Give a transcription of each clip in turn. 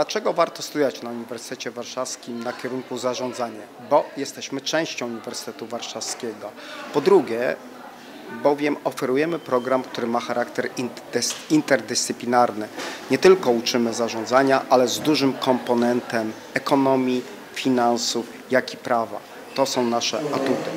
Dlaczego warto studiować na Uniwersytecie Warszawskim na kierunku zarządzanie? Bo jesteśmy częścią Uniwersytetu Warszawskiego. Po drugie, bowiem oferujemy program, który ma charakter interdys- interdyscyplinarny. Nie tylko uczymy zarządzania, ale z dużym komponentem ekonomii, finansów, jak i prawa. To są nasze atuty.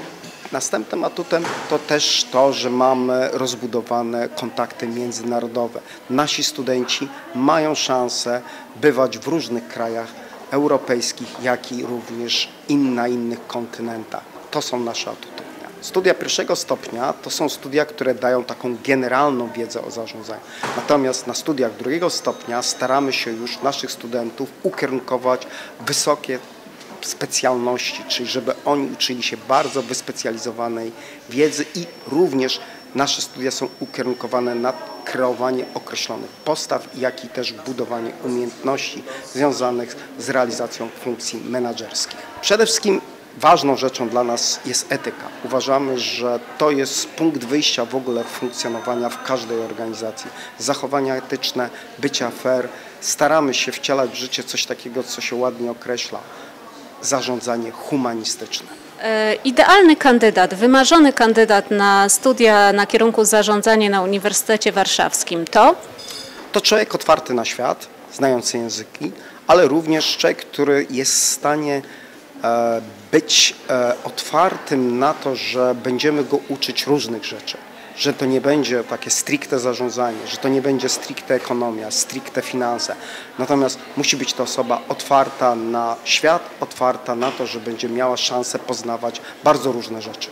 Następnym atutem to też to, że mamy rozbudowane kontakty międzynarodowe. Nasi studenci mają szansę bywać w różnych krajach europejskich, jak i również in, na innych kontynentach. To są nasze atuty. Studia pierwszego stopnia to są studia, które dają taką generalną wiedzę o zarządzaniu. Natomiast na studiach drugiego stopnia staramy się już naszych studentów ukierunkować wysokie specjalności, czyli żeby oni uczyli się bardzo wyspecjalizowanej wiedzy i również nasze studia są ukierunkowane na kreowanie określonych postaw, jak i też budowanie umiejętności związanych z realizacją funkcji menedżerskich. Przede wszystkim ważną rzeczą dla nas jest etyka. Uważamy, że to jest punkt wyjścia w ogóle funkcjonowania w każdej organizacji. Zachowania etyczne, bycia fair. Staramy się wcielać w życie coś takiego, co się ładnie określa zarządzanie humanistyczne. E, Idealny kandydat, wymarzony kandydat na studia na kierunku zarządzanie na Uniwersytecie Warszawskim to? To człowiek otwarty na świat, znający języki, ale również człowiek, który jest w stanie być e, otwartym na to, że będziemy go uczyć różnych rzeczy. Że to nie będzie takie stricte zarządzanie, że to nie będzie stricte ekonomia, stricte finanse. Natomiast musi być to osoba otwarta na świat, otwarta na to, że będzie miała szansę poznawać bardzo różne rzeczy.